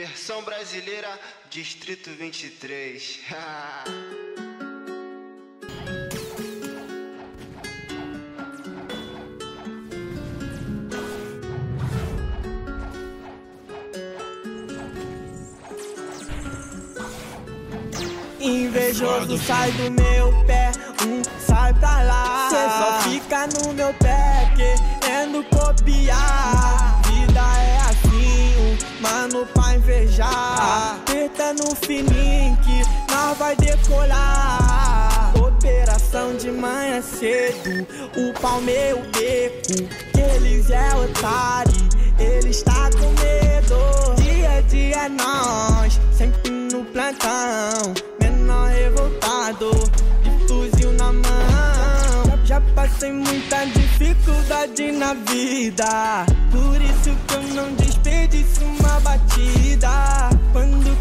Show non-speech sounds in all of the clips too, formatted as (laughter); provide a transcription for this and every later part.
Versão brasileira, Distrito 23. (laughs) Invejoso sai do meu pé, um sai pra lá. Cê só fica no meu pé querendo. No que nós vai decolar. Operação de manhã cedo, o pau meu beco. Eles é otário, eles tá com medo. Dia a dia é nós, sempre no plantão revoltado, de fuzil na mão. Já passei muita dificuldade na vida, por isso que eu não desperdiço uma batida.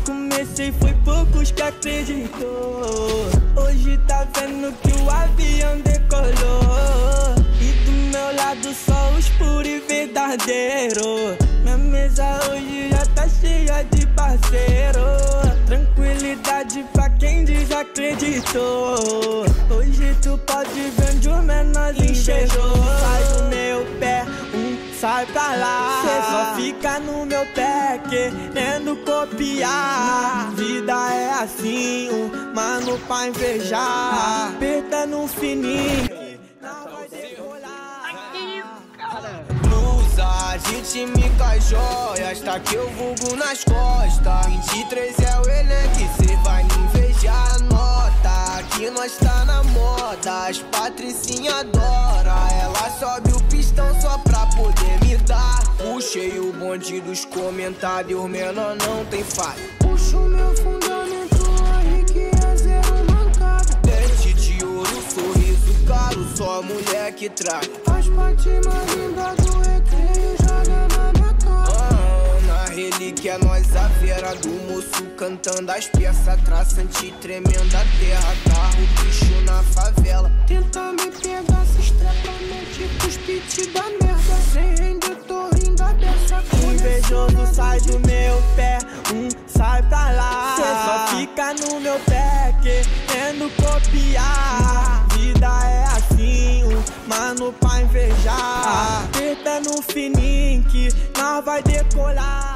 Comecei foi poucos que acreditou. Hoje tá vendo que o avião decolou. E do meu lado só os puros e verdadeiros. Minha mesa hoje já tá cheia de parceiro Tranquilidade pra quem desacreditou Hoje tu pode ver fica no meu pé querendo copiar. Vida é assim, um mano pra invejar. Aperta no fininho A gente me joias, tá que eu vulgo nas costas. 23 é o elenque, cê vai me invejar. Nota Aqui nós tá na moda, as patricinha Ela sobe o pistão só pra poder me dar. Puxei o bonde dos comentários, menor não tem falha. Puxo meu fundamento, aí que é zero mancado Dente de ouro, sorriso caro, só mulher que traz As patimas lindas do relíquia, nós a vera do moço cantando as peças, traçante tremenda terra, carro, bicho na favela. Tenta me pegar, se estrepamente, cuspite da merda, sem render, tô rindo a dessa Invejoso sai do meu pé, um sai pra lá. Cê só fica no meu pé, querendo copiar. Vida é assim, um mano pra invejar. Aperta no fininho que nós vai decolar.